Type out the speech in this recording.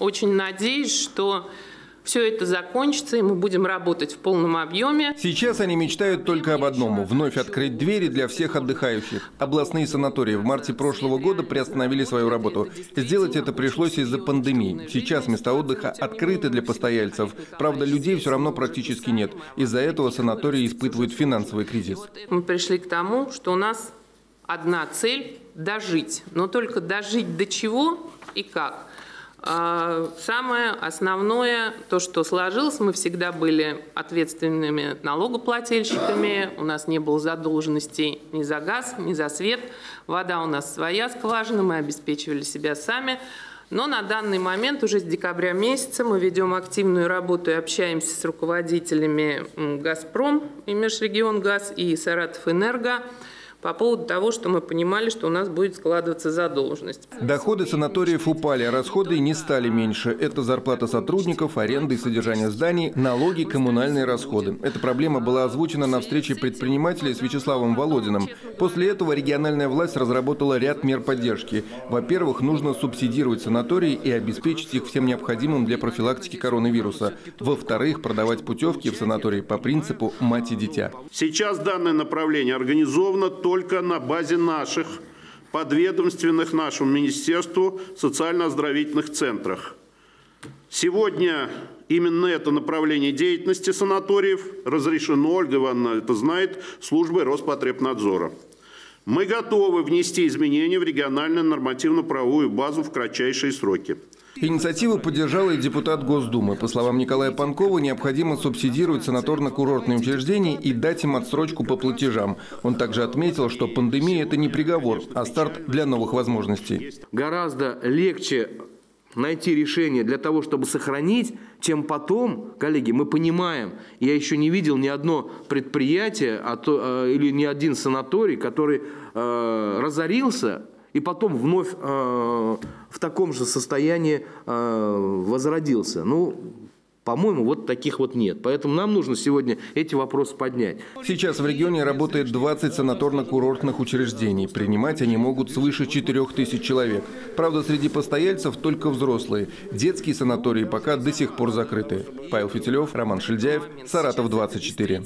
Очень надеюсь, что все это закончится, и мы будем работать в полном объеме. Сейчас они мечтают только об одном – вновь открыть двери для всех отдыхающих. Областные санатории в марте прошлого года приостановили свою работу. Сделать это пришлось из-за пандемии. Сейчас места отдыха открыты для постояльцев. Правда, людей все равно практически нет. Из-за этого санатории испытывают финансовый кризис. Мы пришли к тому, что у нас одна цель – дожить. Но только дожить до чего и как – самое основное, то, что сложилось, мы всегда были ответственными налогоплательщиками, у нас не было задолженностей ни за газ, ни за свет, вода у нас своя скважина, мы обеспечивали себя сами. Но на данный момент, уже с декабря месяца, мы ведем активную работу и общаемся с руководителями «Газпром» и «Межрегион Газ» и «Саратов Энерго» по поводу того, что мы понимали, что у нас будет складываться задолженность. Доходы санаториев упали, а расходы не стали меньше. Это зарплата сотрудников, аренда и содержание зданий, налоги, коммунальные расходы. Эта проблема была озвучена на встрече предпринимателей с Вячеславом Володиным. После этого региональная власть разработала ряд мер поддержки. Во-первых, нужно субсидировать санатории и обеспечить их всем необходимым для профилактики коронавируса. Во-вторых, продавать путевки в санатории по принципу «мать и дитя». Сейчас данное направление организовано только на базе наших подведомственных нашему Министерству социально-оздоровительных центрах. Сегодня именно это направление деятельности санаториев разрешено, Ольга Ивановна это знает, службой Роспотребнадзора. Мы готовы внести изменения в региональную нормативно-правовую базу в кратчайшие сроки. Инициативу поддержал и депутат Госдумы. По словам Николая Панкова, необходимо субсидировать санаторно-курортные учреждения и дать им отсрочку по платежам. Он также отметил, что пандемия – это не приговор, а старт для новых возможностей. Гораздо легче найти решение для того, чтобы сохранить, чем потом, коллеги, мы понимаем, я еще не видел ни одно предприятие а то, э, или ни один санаторий, который э, разорился и потом вновь э, в таком же состоянии э, возродился. Ну, по-моему, вот таких вот нет. Поэтому нам нужно сегодня эти вопросы поднять. Сейчас в регионе работает 20 санаторно-курортных учреждений. Принимать они могут свыше 4 тысяч человек. Правда, среди постояльцев только взрослые. Детские санатории пока до сих пор закрыты. Павел Фитилев, Роман Шильдяев, Саратов 24.